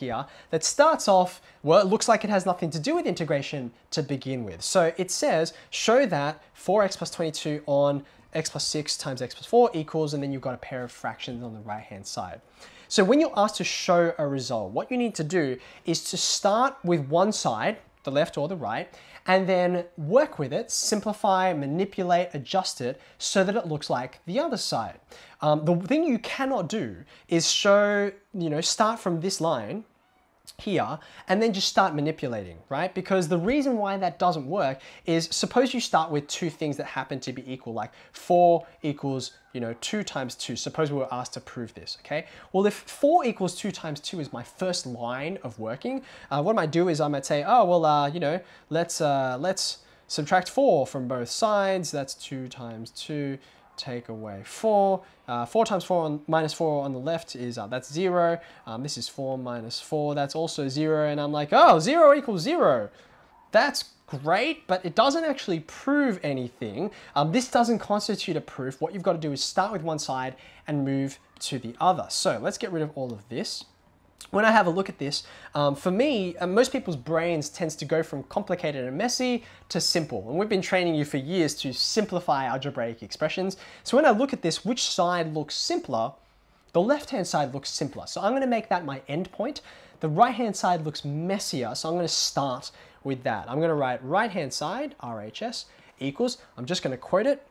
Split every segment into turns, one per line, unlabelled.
here that starts off, well, it looks like it has nothing to do with integration to begin with. So it says, show that 4x plus 22 on x plus 6 times x plus 4 equals, and then you've got a pair of fractions on the right-hand side. So when you're asked to show a result, what you need to do is to start with one side, the left or the right, and then work with it, simplify, manipulate, adjust it so that it looks like the other side. Um, the thing you cannot do is show, you know, start from this line here and then just start manipulating, right? Because the reason why that doesn't work is suppose you start with two things that happen to be equal, like four equals, you know, two times two. Suppose we were asked to prove this, okay? Well, if four equals two times two is my first line of working, uh, what I might do is I might say, oh, well, uh, you know, let's, uh, let's subtract four from both sides. That's two times two take away 4. Uh, 4 times 4 on, minus 4 on the left is, uh, that's 0. Um, this is 4 minus 4, that's also 0. And I'm like, oh, 0 equals 0. That's great, but it doesn't actually prove anything. Um, this doesn't constitute a proof. What you've got to do is start with one side and move to the other. So let's get rid of all of this when I have a look at this, um, for me, uh, most people's brains tends to go from complicated and messy to simple. And we've been training you for years to simplify algebraic expressions. So when I look at this, which side looks simpler? The left-hand side looks simpler. So I'm gonna make that my endpoint. The right-hand side looks messier, so I'm gonna start with that. I'm gonna write right-hand side, RHS, equals, I'm just gonna quote it,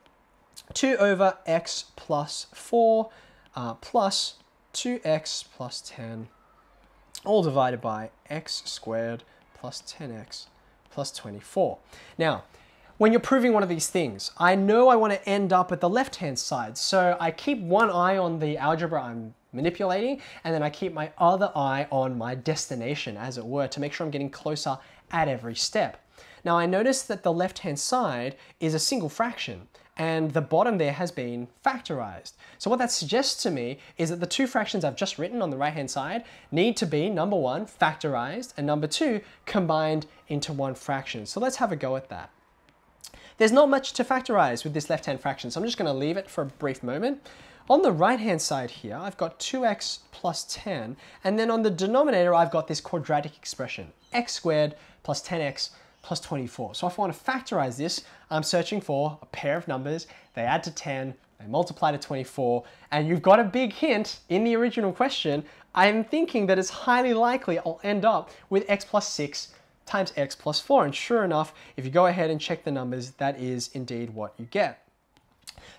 2 over x plus 4 uh, plus 2x plus 10 all divided by x squared plus 10x plus 24. Now, when you're proving one of these things, I know I want to end up at the left-hand side, so I keep one eye on the algebra I'm manipulating, and then I keep my other eye on my destination, as it were, to make sure I'm getting closer at every step. Now I notice that the left-hand side is a single fraction, and the bottom there has been factorized. So what that suggests to me is that the two fractions I've just written on the right hand side need to be number one, factorized, and number two, combined into one fraction. So let's have a go at that. There's not much to factorize with this left-hand fraction, so I'm just gonna leave it for a brief moment. On the right-hand side here, I've got 2x plus 10, and then on the denominator, I've got this quadratic expression, x squared plus 10x plus 24. So if I want to factorize this, I'm searching for a pair of numbers, they add to 10, they multiply to 24, and you've got a big hint in the original question. I'm thinking that it's highly likely I'll end up with x plus 6 times x plus 4. And sure enough, if you go ahead and check the numbers, that is indeed what you get.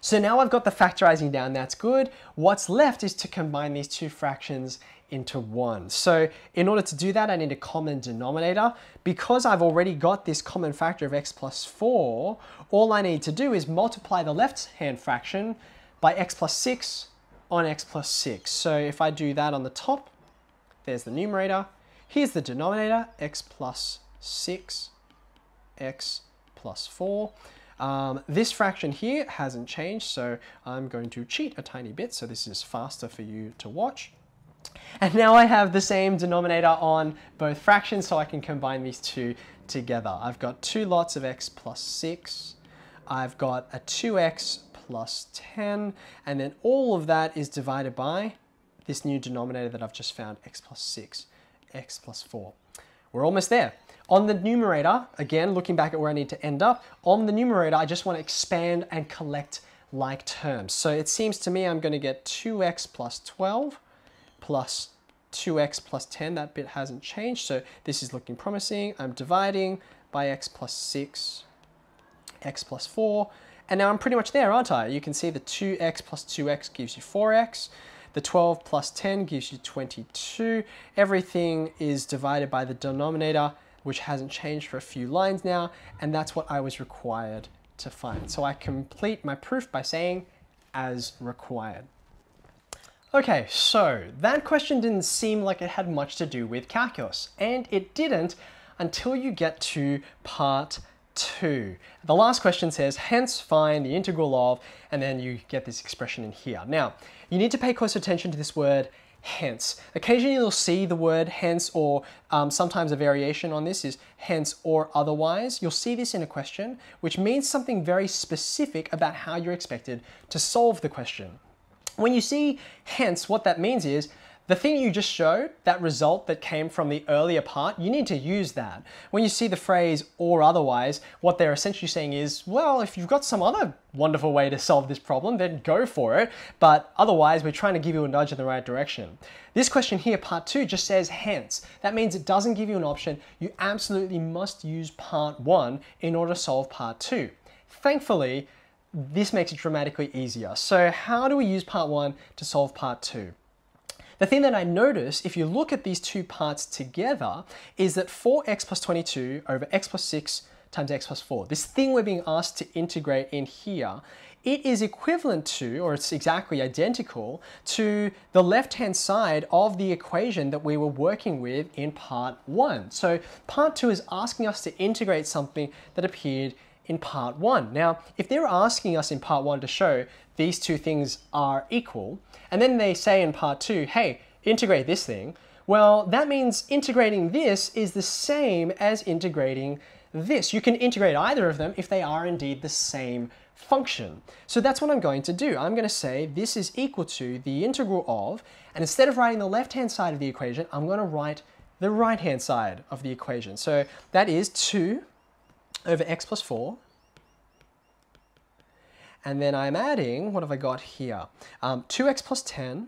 So now I've got the factorizing down, that's good. What's left is to combine these two fractions into one. So in order to do that, I need a common denominator. Because I've already got this common factor of x plus 4, all I need to do is multiply the left-hand fraction by x plus 6 on x plus 6. So if I do that on the top, there's the numerator. Here's the denominator, x plus 6, x plus 4. Um, this fraction here hasn't changed, so I'm going to cheat a tiny bit, so this is faster for you to watch. And now I have the same denominator on both fractions, so I can combine these two together. I've got two lots of x plus 6. I've got a 2x plus 10, and then all of that is divided by this new denominator that I've just found, x plus 6, x plus 4. We're almost there. On the numerator, again, looking back at where I need to end up, on the numerator, I just want to expand and collect like terms. So it seems to me I'm going to get 2x plus 12 plus 2x plus 10. That bit hasn't changed, so this is looking promising. I'm dividing by x plus 6, x plus 4, and now I'm pretty much there, aren't I? You can see the 2x plus 2x gives you 4x. The 12 plus 10 gives you 22. Everything is divided by the denominator, which hasn't changed for a few lines now, and that's what I was required to find. So I complete my proof by saying as required. Okay, so that question didn't seem like it had much to do with calculus, and it didn't until you get to part two. The last question says, hence find the integral of, and then you get this expression in here. Now, you need to pay close attention to this word hence. Occasionally you'll see the word hence or um, sometimes a variation on this is hence or otherwise. You'll see this in a question, which means something very specific about how you're expected to solve the question. When you see hence, what that means is the thing you just showed, that result that came from the earlier part, you need to use that. When you see the phrase or otherwise, what they're essentially saying is, well, if you've got some other wonderful way to solve this problem, then go for it. But otherwise, we're trying to give you a nudge in the right direction. This question here, part two, just says hence. That means it doesn't give you an option. You absolutely must use part one in order to solve part two. Thankfully, this makes it dramatically easier. So how do we use part one to solve part two? The thing that I notice, if you look at these two parts together, is that 4x plus 22 over x plus 6 times x plus 4, this thing we're being asked to integrate in here, it is equivalent to, or it's exactly identical to the left-hand side of the equation that we were working with in part one. So part two is asking us to integrate something that appeared in part one. Now, if they're asking us in part one to show these two things are equal, and then they say in part two, hey, integrate this thing, well, that means integrating this is the same as integrating this. You can integrate either of them if they are indeed the same function. So that's what I'm going to do. I'm going to say this is equal to the integral of, and instead of writing the left-hand side of the equation, I'm going to write the right-hand side of the equation. So that is 2 over x plus 4. And then I'm adding, what have I got here? Um, 2x plus 10,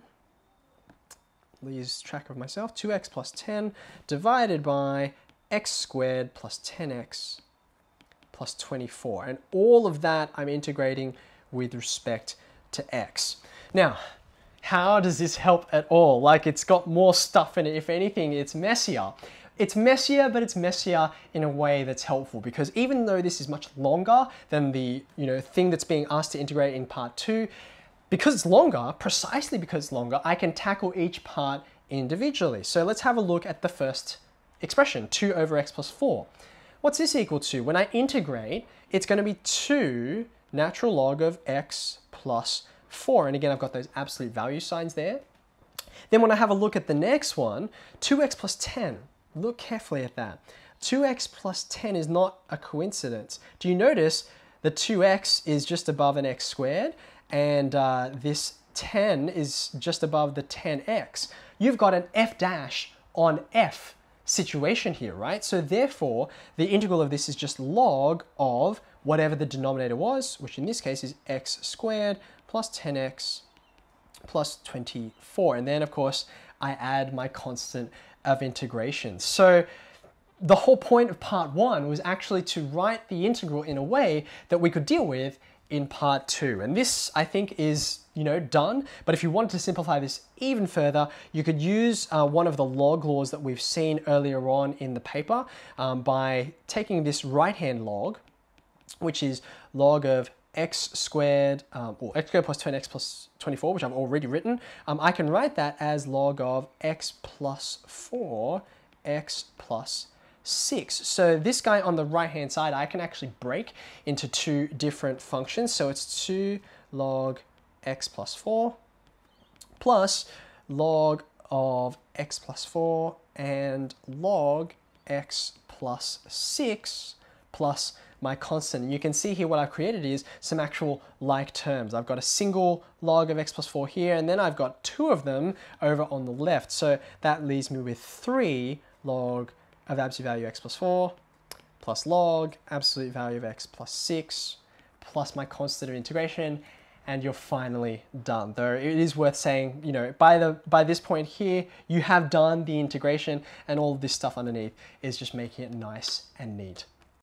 lose track of myself, 2x plus 10 divided by x squared plus 10x plus 24. And all of that I'm integrating with respect to x. Now, how does this help at all? Like it's got more stuff in it. If anything, it's messier. It's messier, but it's messier in a way that's helpful because even though this is much longer than the you know thing that's being asked to integrate in part two, because it's longer, precisely because it's longer, I can tackle each part individually. So let's have a look at the first expression, 2 over x plus 4. What's this equal to? When I integrate, it's going to be 2 natural log of x plus 4. And again, I've got those absolute value signs there. Then when I have a look at the next one, 2x plus 10. Look carefully at that. 2x plus 10 is not a coincidence. Do you notice the 2x is just above an x squared and uh, this 10 is just above the 10x? You've got an f dash on f situation here, right? So therefore, the integral of this is just log of whatever the denominator was, which in this case is x squared plus 10x plus 24. And then, of course, I add my constant of integration. So the whole point of part one was actually to write the integral in a way that we could deal with in part two. And this, I think, is you know done. But if you wanted to simplify this even further, you could use uh, one of the log laws that we've seen earlier on in the paper um, by taking this right-hand log, which is log of x squared, um, or x squared plus 10x plus 24, which I've already written, um, I can write that as log of x plus 4, x plus 6. So this guy on the right hand side, I can actually break into two different functions. So it's 2 log x plus 4 plus log of x plus 4 and log x plus 6 plus my constant. And you can see here what I've created is some actual like terms. I've got a single log of x plus 4 here, and then I've got two of them over on the left. So that leaves me with 3 log of absolute value x plus 4 plus log absolute value of x plus 6 plus my constant of integration and you're finally done. Though it is worth saying, you know, by the by this point here, you have done the integration and all this stuff underneath is just making it nice and neat